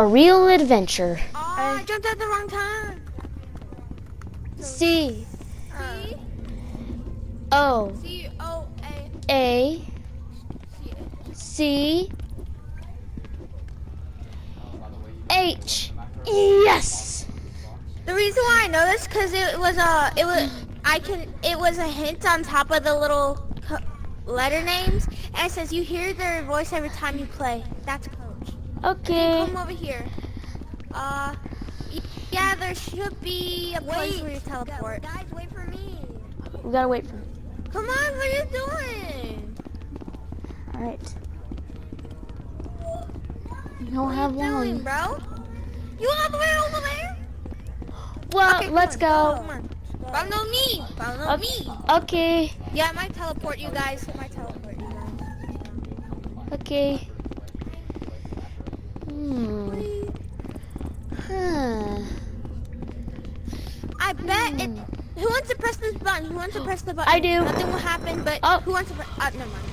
A Reel Adventure. Oh, I jumped at the wrong time. C C O C O A A C H. Yes. The reason why I know this because it was a it was I can it was a hint on top of the little letter names and it says you hear their voice every time you play. That's coach. Okay. Come over here. Uh, yeah, there should be a place where you teleport. Guys, wait for me. We gotta wait for. me. Come on, what are you doing? All right. You don't have What are you long. doing, bro? You all the way over there? Well, Okay, let's on, go. Come on. Follow me. Follow Okay. me. Okay. Yeah, I might teleport you guys. It might teleport you guys. Okay. Hmm. Huh. I bet it. Who wants to press this button? Who wants to press the button? I do. Nothing will happen, but Oh. who wants to press? Uh, never mind.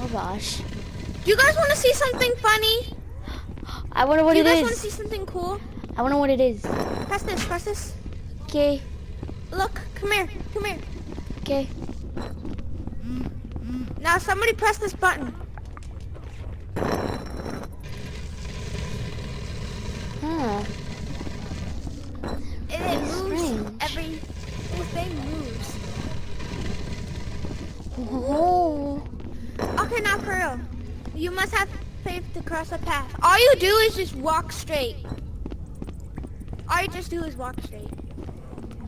Oh gosh. Do you guys want to see something funny? I wonder what it is. Do you guys want to see something cool? I wonder what it is. Press this. Press this. Okay. Look. Come here. Come here. Okay. Now somebody press this button. Huh. And it moves Strange. every. Thing moves. Oh. Okay, now for real. You must have faith to cross a path. All you do is just walk straight. All you just do is walk straight.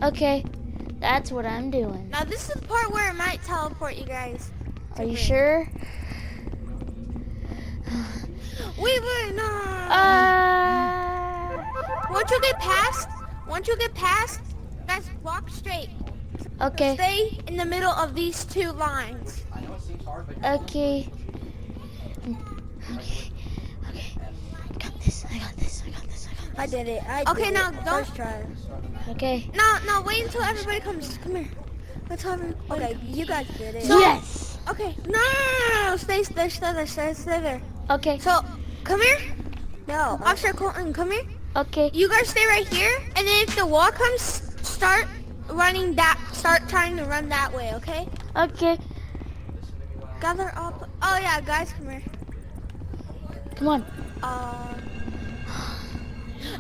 Okay. That's what I'm doing. Now this is the part where it might teleport you guys. Are you sure? we wait, not. Uh. Once you get past, once you get past, guys, walk straight. Okay. Stay in the middle of these two lines. Okay. Okay. Okay. I got this. I got this. I got this. I got I did it. I Okay, did now it. don't- First try. Okay. No, no, wait until everybody comes. Come here. Let's have everybody. Okay, you guys did it. Yes. Okay, no, no, no, no, stay, stay, stay there, stay, stay there. Okay. So, come here. No. Officer Kolton, come here. Okay. You guys stay right here, and then if the wall comes, start running that, start trying to run that way, okay? Okay. Gather up. Oh yeah, guys, come here. Come on. Uh,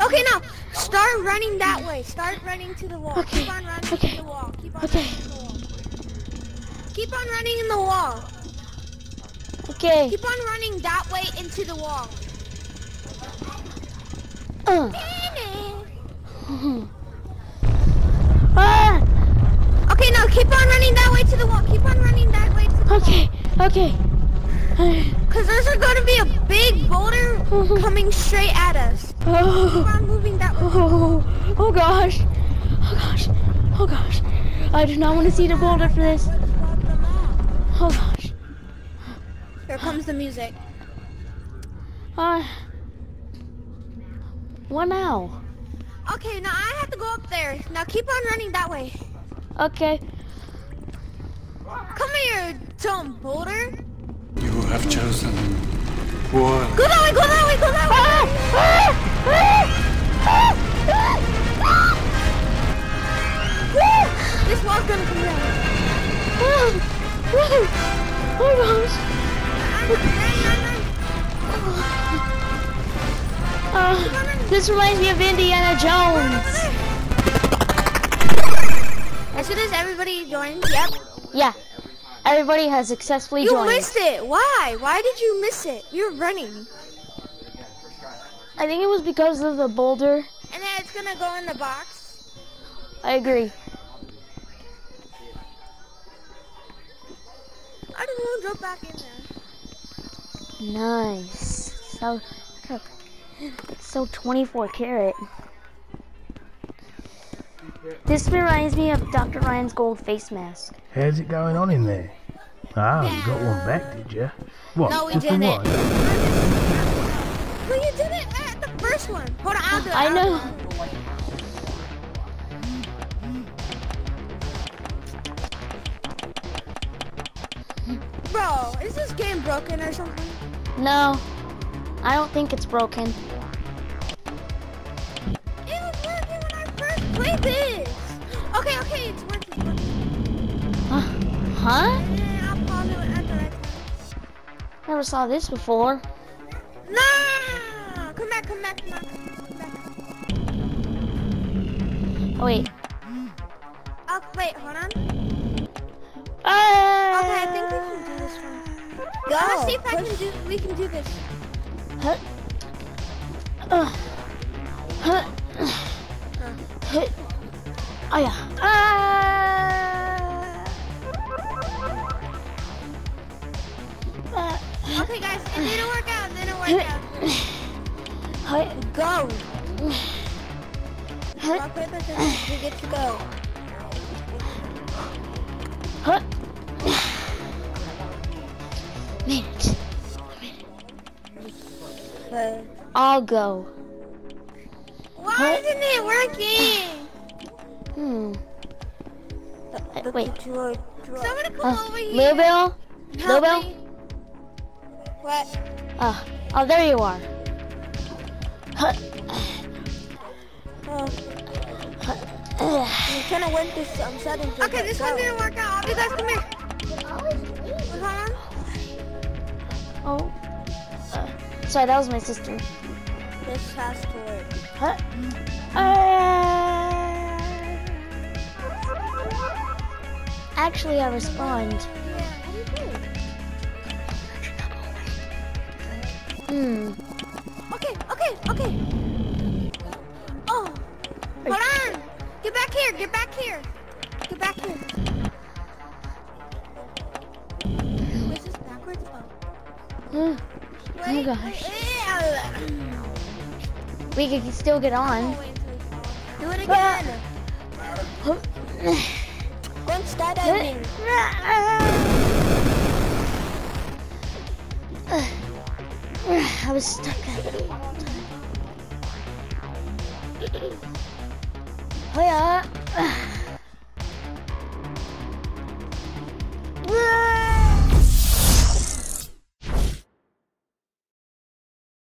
okay, now start running that way. Start running to the wall. Okay, Keep on running okay, to the wall. Keep on okay. running to the wall. Keep on running in the wall. Okay. Keep on running that way into the wall. Uh. ah. Okay, now keep on running that way to the wall. Keep on running that way to the Okay. Okay. Cause there's gonna be a big boulder coming straight at us. Keep Oh. on moving that way. Oh. Oh gosh. Oh gosh. Oh gosh. I do not want to see the boulder for this. Oh gosh. Here comes the music. Uh. What now? Okay, now I have to go up there. Now keep on running that way. Okay. Come here, dumb boulder. You have chosen war. Go that way, go that way, go that way. Uh, this reminds me of Indiana Jones. As soon as everybody joins, yep. Yeah. Everybody has successfully You joined. missed it. Why? Why did you miss it? You were running. I think it was because of the boulder. And then it's gonna go in the box. I agree. I don't know, drop back in there. Nice. So, so 24 karat. This reminds me of Dr. Ryan's gold face mask. How's it going on in there? Ah, you got one back, did you? What? No, we didn't. one? Well, you did it at the first one. Hold on, I'll do it. I know. Bro, is this game broken or something? No, I don't think it's broken. It was working when I first played this. Okay, okay, it's working. working. Uh, huh? Never saw this before. No! Come back, come back, come back, come back. Oh, wait. Oh, wait, hold on. Uh, okay, I think we can do this one. Go. Let's see if I can do, we can do this. Ah! Ah. Okay, guys, it didn't work out. It didn't work out. Go. Rock, paper, scissors. To go. I'll go. Why isn't it working? Hmm. Uh, The wait. controller drop. Someone come Uh, over here. Lil Bill? Lil Help Bill? me. What? Oh. oh, there you are. Oh, I'm trying to win this um, settings. with Okay, this Go. one didn't work out. You guys come here. Hold on. Oh. Uh, sorry, that was my sister. This has to work. Huh? Uh, actually, I respond. Hmm. Okay, okay, okay. Oh, hold on. Get back here. Get back here. Get back here. This backwards? Oh. Oh Wait. gosh. We could still get on. Wait until we fall. Do it again. Go and skydiving. I was stuck. Oh yeah.